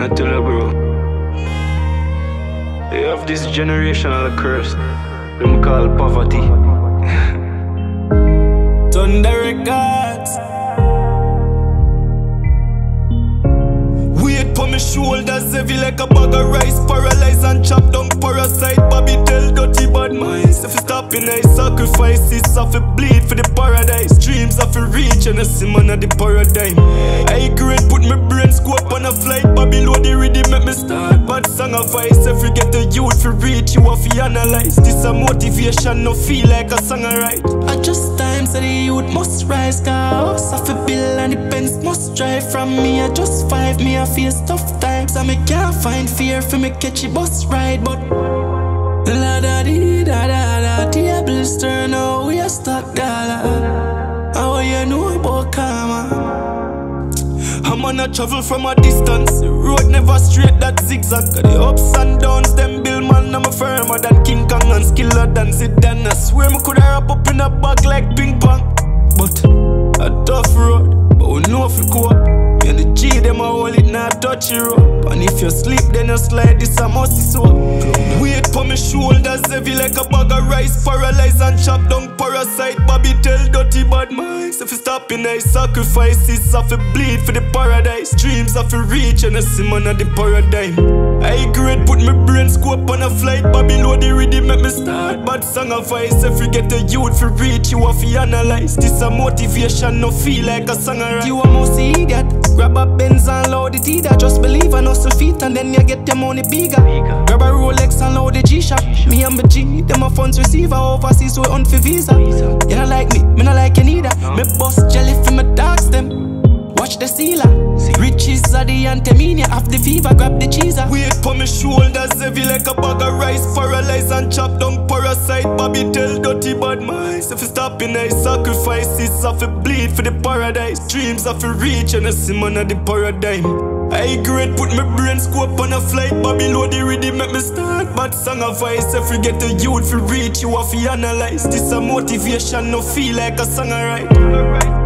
I tell you, bro. They have this generational curse, them call poverty. Thunder records. Weight on my shoulders, heavy like a bag of rice. Paralyzed and chopped down parasite. Bobby tell dirty bad minds. If you stop in I sacrifice, it's off a bleed for the paradise. Dreams off a reach, and I see man at the paradigm a flight. Bobby load the rhythm make me start. Bad song of vice. If you get the youth for reach, you have to analyze. This a motivation, no feel like a song I write. I just time so the youth must rise. Cause I feel bill and the pens must drive from me. I just five me, I face tough times. I me can't find fear for me catch a bus ride, but La da dee da da da Tables turn out we a stuck dollar How you know about karma? I'm a travel from a distance. Road never straight that zigzag. Got the ups and downs Them bill man I'm a firmer than King Kong And skiller than Zidane I swear me coulda wrap up in a bag like ping pong? But a tough road But we know if we go up Me and the G them a hold it not touch you rope And if you sleep then you slide this a musty so Weight on my shoulders heavy like a bag of rice. Paralyzed and chopped down parasite. Bobby tell dirty bad minds. If you stop in I sacrifices I feel bleed for the paradise. Dreams I feel reach and I see man of the paradigm I grade put my brain scope on a flight. Bobby load the rhythm make me start. Bad song of vice If you get the youth for reach You have to analyze. This a motivation no feel like a song write. You a idiot Grab a Benz and load it either. Just believe and hustle feet and then you get your money bigger. Grab a Rolex and load the G-Shock. Me and my G, them a funds receiver. Overseas we on for visa. You don't like me, me not like you neither. Me bust jelly for my dogs them. Watch the sealer. Riches are the antemania Have the fever, grab the cheese Weight on my shoulders Heavy like a bag of rice. Paralyzed and chopped down parasite. Bobby tell dirty bad minds If you stop in I sacrifices I feel bleed for the paradise. Dreams I feel reach and see man of the paradigm. I grade put my brain scope on a flight. Bobby load the rhythm make me start. Bad song of vice If you get the youth for reach You have to analyze. This a motivation no feel like a song I write